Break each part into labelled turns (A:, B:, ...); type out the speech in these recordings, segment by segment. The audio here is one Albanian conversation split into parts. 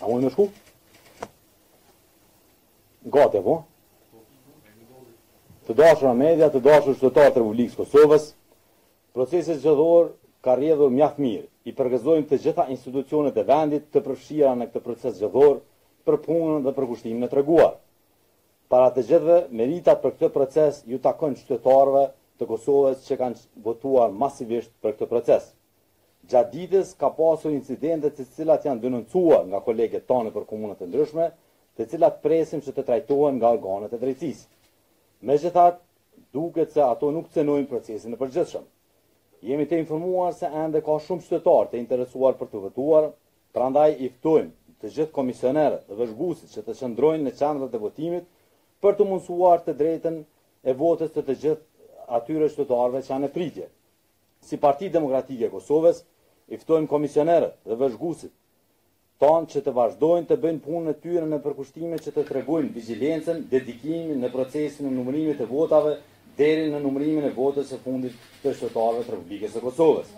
A: A mund me shku? Gati, po? Të dashur media, të dashur qytetarë të Republikës së Kosovës, procesi zgjedhor ka rrjedhur mjaft mirë. I përgëzojmë të gjitha institucionet e vendit të përfshira në këtë proces zgjedhor për punën dhe përkushtimin e treguar. Para të gjithëve, meritat për këtë proces ju takojnë qytetarëve të Kosovës që kanë votuar masivisht për këtë proces. Gjatë ditës ka pasur incidente të cilat janë denoncuar nga kolegët tanë për komuna të ndryshme, të cilat presim që të trajtohen nga organet e drejtësisë. Megjithatë, duket se ato nuk cenojnë procesin e përgjithshëm. Jemi të informuar se ende ka shumë qytetarë të interesuar për të votuar, Prandaj i ftojmë të gjithë komisionerët dhe vëzhguesit që të qëndrojnë në qendrat e votimit për të mundësuar të drejtën e votës të të gjithë atyre qytetarëve që janë në pritje. Si Parti Demokratike e Kosovës, i ftojmë komisionerët dhe vëzhguesit tanë që të vazhdojnë të bëjnë punën e tyre me përkushtim e që të tregojnë vigjilencën, dedikimin në procesin e numërimit të votave deri në numërimin e votës së fundit të qytetarëve të Republikës së Kosovës.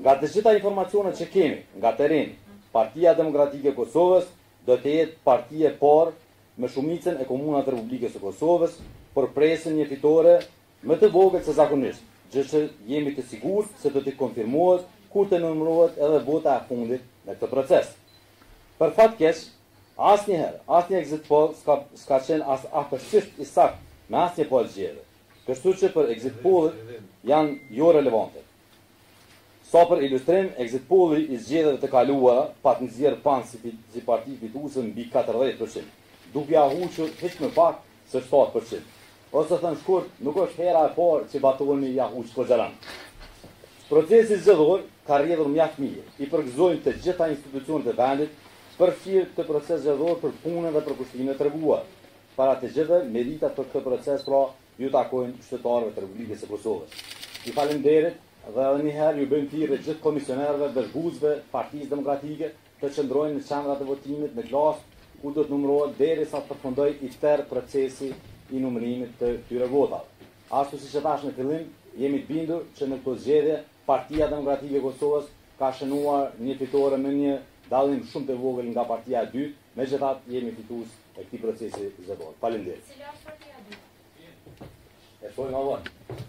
A: Nga të gjitha informacionet që kemi nga terreni, Partia Demokratike e Kosovës do të jetë parti e parë në shumicën e komunave të Republikës së Kosovës, por presim një fitore më të vogël se zakonisht, gjë që jemi të sigurt se do të konfirmohet kur të numërohet edhe vota e fundit në këtë proces. Për fat keq, asnjëherë, asnjë exit poll s'ka s'ka qenë as afërsisht i saktë në asnjë palë zgjedhje, kështu që për exit pollet janë jo relevante. Sa për ilustrim, Exit Poll-i i zgjedhjeve të kaluara pat nxjerrë PAN si parti fituese mbi katërdhjetë për qind, duke ia huqur hiç më pak se shtatë për qind. Ose thënë shkurt, nuk është hera e parë që Batoni ia huq Hoxhaland. Procesi zgjedhor ka rrjedhur mjaft mirë, i përgëzojmë të gjitha institucionet e vendit, përfshirë në këtë proces zgjedhor për punën dhe përkushtimin e treguar. Para të gjithëve, meritat për këtë proces pra Ju takojnë qytetarëve të Republikës së Kosovës. Ju faleminderit dhe edhe një herë ju bëjmë thirrje gjithë komisionerëve, vëzhguesve të Partisë Demokratike të qëndrojnë në qendrat e votimit në klasë ku do të numërohet derisa të përfundojë i tërë procesi i numërimit të këtyre votave. Ashtu siç e thashë në fillim, jemi të bindur që në këto zgjedhje Partia Demokratike e Kosovës ka shënuar një fitore me një dallim shumë të vogël nga partia e dytë, megjithatë jemi fitues e këtij procesi zgjedhor. Faleminderit. Cila është partia e dytë? E shohim më vonë.